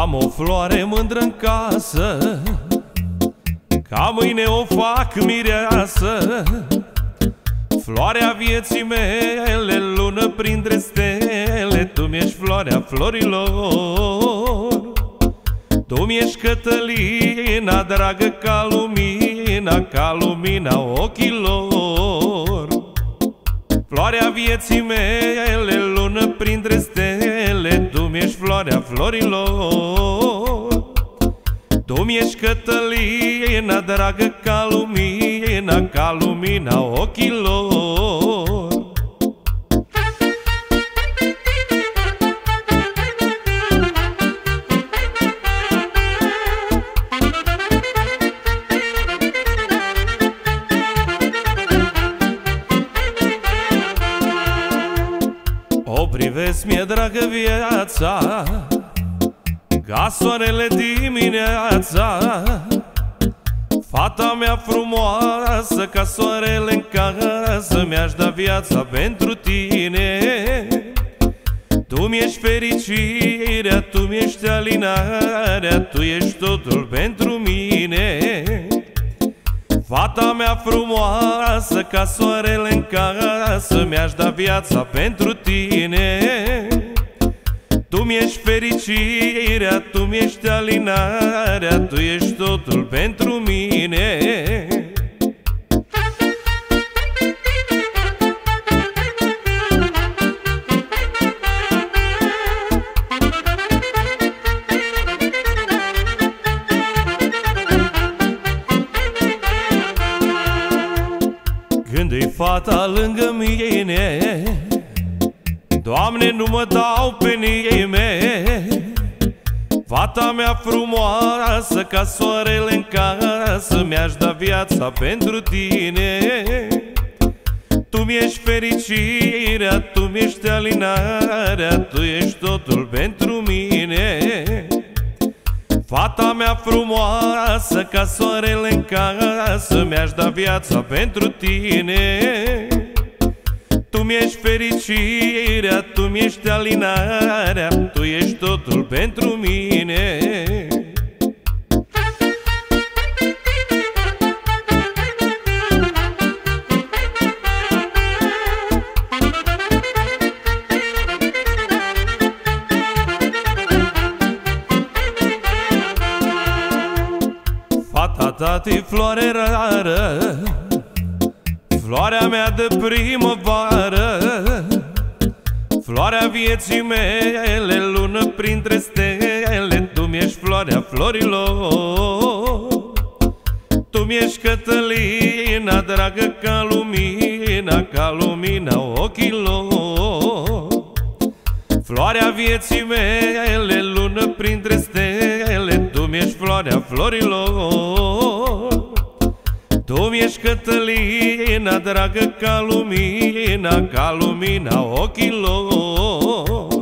Am o floare mândră în casă Ca mâine o fac mireasă. Floarea vieții mele, lună printre stele Tu mi-ești floarea florilor. Tu mi-ești Cătălina, dragă ca lumina Ca lumina ochilor. Floarea vieții mele, lună printre stele Tu mi-ești floarea florilor. Tu mi-ești Cătălina, dragă ca lumina Ca lumina ochilor O privesc, mi-e dragă viața Ca soarele dimineața. Fata mea frumoasă Ca soarele în casă Mi-aș da viața pentru tine. Tu mi-ești fericirea Tu mi-ești alinarea Tu ești totul pentru mine. Fata mea frumoasă, ca soarele în casă Mi-aș da viața pentru tine. Tu mi-ești fericirea, tu mi-ești alinarea Tu ești totul pentru mine. Când-i fata lângă mine Doamne, nu mă dau pe nimeni. Fata mea frumoasă ca soarele în casă Mi-aș da viața pentru tine. Tu mi-ești fericirea, tu mi-ești alinarea Tu ești totul pentru mine. Fata mea frumoasă ca soarele în casă Mi-aș da viața pentru tine Tu mi-ești fericirea, tu mi-ești alinarea Tu ești totul pentru mine. Fata tati floare rară Floarea mea de primăvară Floarea vieții mele, lună printre stele Tu mi-ești floarea florilor. Tu mi-ești Cătălina, dragă ca lumina Ca lumina ochilor. Floarea vieții mele, lună printre stele Tu mi-ești floarea florilor Tu mi ješ Katalina, draga Kalumina, Kalumina okilo.